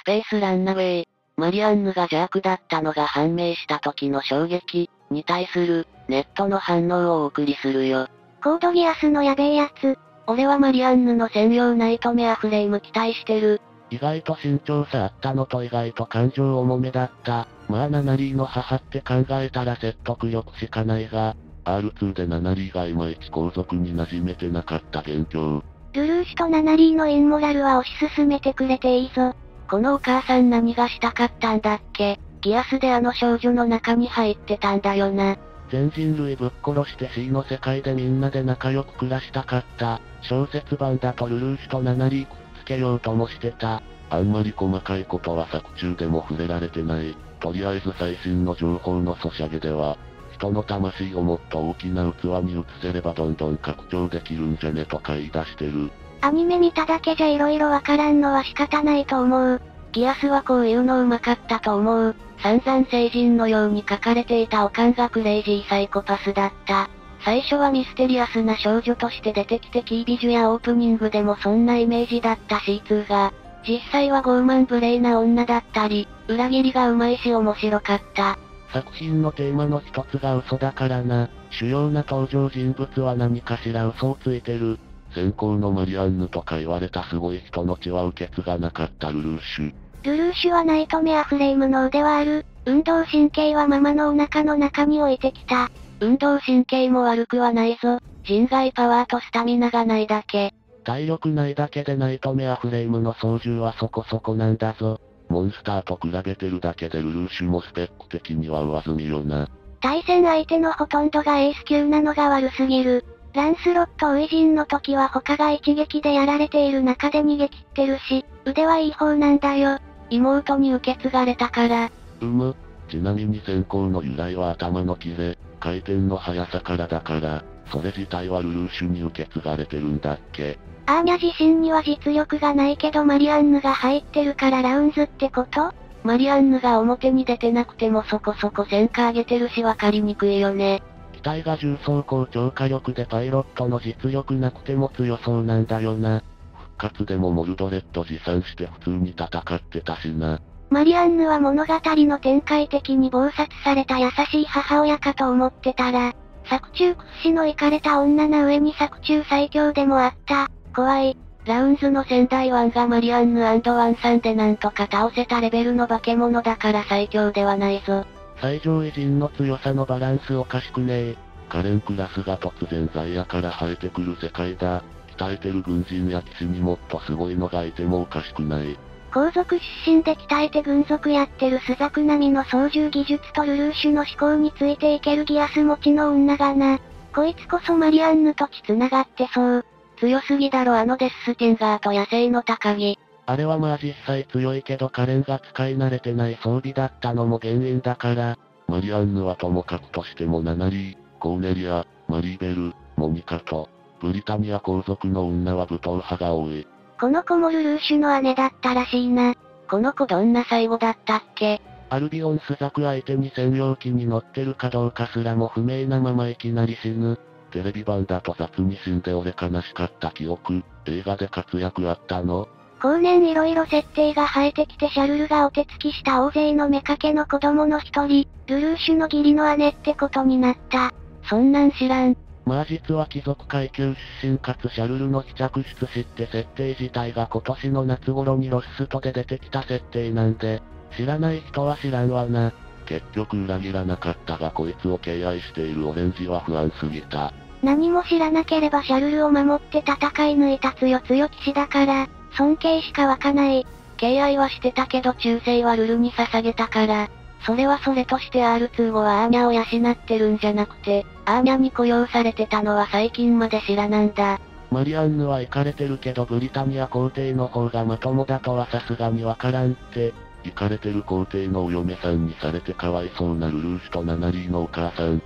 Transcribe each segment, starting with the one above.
スペースランナウェイ、マリアンヌが邪悪だったのが判明した時の衝撃に対するネットの反応をお送りするよ。コードギアスのやべえやつ。俺はマリアンヌの専用ナイトメアフレーム期待してる。意外と慎重さあったのと意外と感情重めだった。まあナナリーの母って考えたら説得力しかないが、R2 でナナリーがいまいち皇族に馴染めてなかった現状。ルルーシュとナナリーのインモラルは推し進めてくれていいぞ。このお母さん何がしたかったんだっけ？ギアスであの少女の中に入ってたんだよな。全人類ぶっ殺して C の世界でみんなで仲良く暮らしたかった。小説版だとルルーシュとナナリーくっつけようともしてた。あんまり細かいことは作中でも触れられてない。とりあえず最新の情報のソシャゲでは、人の魂をもっと大きな器に移せればどんどん拡張できるんじゃねとか言い出してる。アニメ見ただけじゃ色々わからんのは仕方ないと思う。ギアスはこういうのうまかったと思う。散々成人のように書かれていたオカンがクレイジーサイコパスだった。最初はミステリアスな少女として出てきてキービジュやオープニングでもそんなイメージだった C2 が、実際は傲慢無礼な女だったり、裏切りがうまいし面白かった。作品のテーマの一つが嘘だからな。主要な登場人物は何かしら嘘をついてる。先行のマリアンヌとか言われたすごい人の血は受け継がなかったルルーシュ。ルルーシュはナイトメアフレームの腕はある。運動神経はママのお腹の中に置いてきた。運動神経も悪くはないぞ。人外パワーとスタミナがないだけ。体力ないだけでナイトメアフレームの操縦はそこそこなんだぞ。モンスターと比べてるだけでルルーシュもスペック的には上積みよな。対戦相手のほとんどがエース級なのが悪すぎる。ランスロット・ウイジンの時は他が一撃でやられている中で逃げ切ってるし、腕はいい方なんだよ。妹に受け継がれたから。うむ。ちなみに先行の由来は頭のキレ、回転の速さからだから、それ自体はルルーシュに受け継がれてるんだっけ。アーニャ自身には実力がないけどマリアンヌが入ってるからラウンズってこと？マリアンヌが表に出てなくてもそこそこ戦果上げてるしわかりにくいよね。機体が重装甲超火力でパイロットの実力なくても強そうなんだよな。復活でもモルドレッド持参して普通に戦ってたしな。マリアンヌは物語の展開的に暴殺された優しい母親かと思ってたら、作中屈指のイかれた女な上に作中最強でもあった。怖い。ラウンズの仙台湾がマリアンヌワンさんでなんとか倒せたレベルの化け物だから最強ではないぞ。最上位陣の強さのバランスおかしくねえ。カレンクラスが突然ザイヤから生えてくる世界だ。鍛えてる軍人や騎士にもっとすごいのがいてもおかしくない。皇族出身で鍛えて軍属やってるスザク並みの操縦技術とルルーシュの思考についていけるギアス持ちの女がな。こいつこそマリアンヌと血繋がってそう。強すぎだろあのデススティンガーと野生の高木。あれはまあ実際強いけどカレンが使い慣れてない装備だったのも原因だから、マリアンヌはともかくとしてもナナリー、コーネリア、マリーベル、モニカと、ブリタニア皇族の女は武闘派が多い。この子もルルーシュの姉だったらしいな。この子どんな最後だったっけ？アルビオンスザク相手に専用機に乗ってるかどうかすらも不明なままいきなり死ぬ。テレビ版だと雑に死んで俺悲しかった記憶、映画で活躍あったの後年色々設定が生えてきてシャルルがお手つきした大勢の妾の子供の一人、ルルーシュの義理の姉ってことになった。そんなん知らん。まあ実は貴族階級出身かつシャルルの帰着出資って設定自体が今年の夏頃にロスストで出てきた設定なんで、知らない人は知らんわな。結局裏切らなかったがこいつを敬愛しているオレンジは不安すぎた。何も知らなければシャルルを守って戦い抜いた強強騎士だから、尊敬しか湧かない。敬愛はしてたけど忠誠はルルに捧げたから、それはそれとして R2 後はアーニャを養ってるんじゃなくて、アーニャに雇用されてたのは最近まで知らなんだ。マリアンヌは行かれてるけどブリタニア皇帝の方がまともだとはさすがにわからんって。行かれてる皇帝のお嫁さんにされてかわいそうなルルーシュとナナリーのお母さん。っ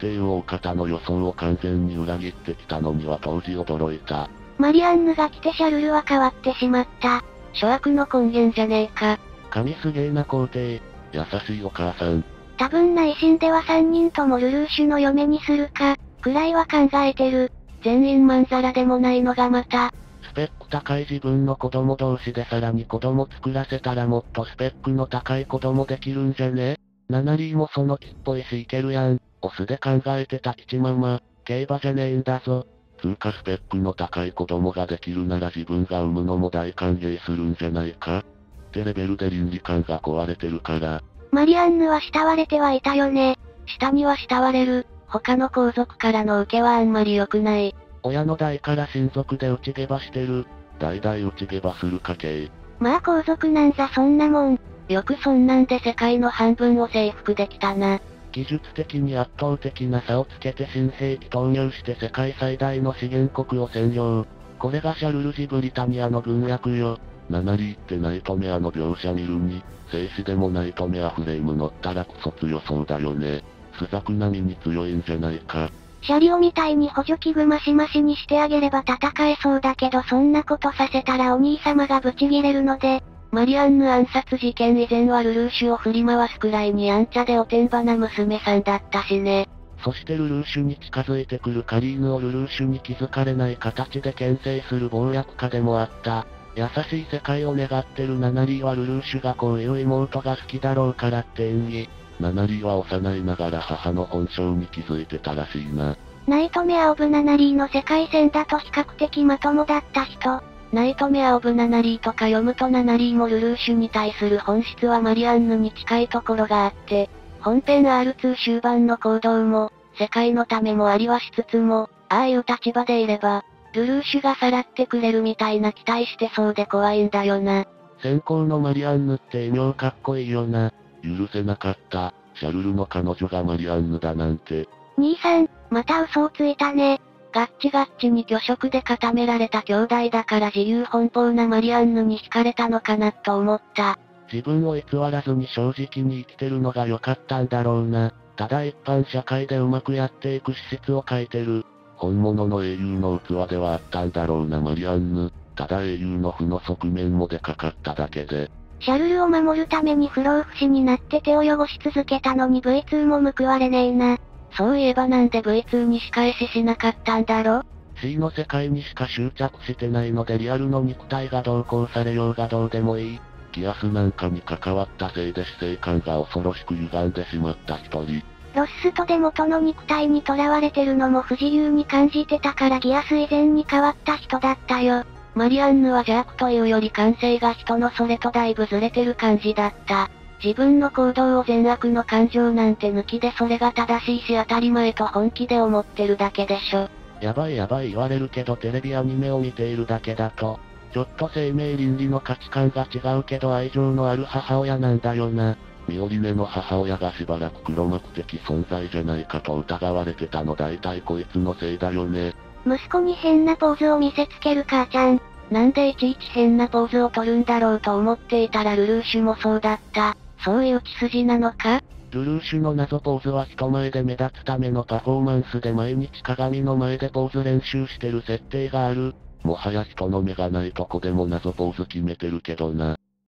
ていうお方の予想を完全に裏切ってきたのには当時驚いた。マリアンヌが来てシャルルは変わってしまった。諸悪の根源じゃねえか。神すげえな皇帝。優しいお母さん。多分内心では3人ともルルーシュの嫁にするか、くらいは考えてる。全員まんざらでもないのがまた。スペック高い自分の子供同士でさらに子供作らせたらもっとスペックの高い子供できるんじゃね？ナナリーもその気っぽいしいけるやん。オスで考えてた吉ママ、競馬じゃねえんだぞ。通過スペックの高い子供ができるなら自分が産むのも大歓迎するんじゃないかってレベルで倫理観が壊れてるから。マリアンヌは慕われてはいたよね。下には慕われる。他の皇族からの受けはあんまり良くない。親の代から親族で内毛場してる。代々内毛場する家系。まあ皇族なんざそんなもん。よくそんなんで世界の半分を征服できたな。技術的に圧倒的な差をつけて新兵器投入して世界最大の資源国を占領。これがシャルルジ・ブリタニアの軍略よ。ナナリーってナイトメアの描写見るに、静止でもナイトメアフレーム乗ったらクソ強そうだよね。スザク並みに強いんじゃないか。シャリオみたいに補助器具マシマシにしてあげれば戦えそうだけどそんなことさせたらお兄様がブチギレるので、マリアンヌ暗殺事件以前はルルーシュを振り回すくらいにやんちゃでおてんばな娘さんだったしね。そしてルルーシュに近づいてくるカリーヌをルルーシュに気づかれない形で牽制する謀略家でもあった。優しい世界を願ってるナナリーはルルーシュがこういう妹が好きだろうからって演技。ナナリーは幼いながら母の本性に気づいてたらしいな。ナイトメア・オブ・ナナリーの世界線だと比較的まともだった人。ナイトメア・オブ・ナナリーとか読むとナナリーもルルーシュに対する本質はマリアンヌに近いところがあって、本編 R2 終盤の行動も、世界のためもありはしつつも、ああいう立場でいれば、ルルーシュがさらってくれるみたいな期待してそうで怖いんだよな。先行のマリアンヌって異名かっこいいよな。許せなかった。シャルルの彼女がマリアンヌだなんて。兄さん、また嘘をついたね。ガッチガッチに虚飾で固められた兄弟だから自由奔放なマリアンヌに惹かれたのかなと思った。自分を偽らずに正直に生きてるのが良かったんだろうな。ただ一般社会でうまくやっていく資質を書いてる。本物の英雄の器ではあったんだろうなマリアンヌ。ただ英雄の負の側面もでかかっただけで。シャルルを守るために不老不死になって手を汚し続けたのに V2 も報われねえな。そういえばなんで V2 に仕返ししなかったんだろ ?C の世界にしか執着してないのでリアルの肉体が同行されようがどうでもいい。ギアスなんかに関わったせいで死生観が恐ろしく歪んでしまった一人。ロスストで元の肉体に囚われてるのも不自由に感じてたからギアス以前に変わった人だったよ。マリアンヌは邪悪というより感性が人のそれとだいぶずれてる感じだった。自分の行動を善悪の感情なんて抜きでそれが正しいし当たり前と本気で思ってるだけでしょ。やばいやばい言われるけどテレビアニメを見ているだけだと、ちょっと生命倫理の価値観が違うけど愛情のある母親なんだよな。ミオリネの母親がしばらく黒幕的存在じゃないかと疑われてたの大体こいつのせいだよね。息子に変なポーズを見せつける母ちゃん。なんでいちいち変なポーズを取るんだろうと思っていたらルルーシュもそうだった。そういう血筋なのか？ルルーシュの謎ポーズは人前で目立つためのパフォーマンスで毎日鏡の前でポーズ練習してる設定がある。もはや人の目がないとこでも謎ポーズ決めてるけどな。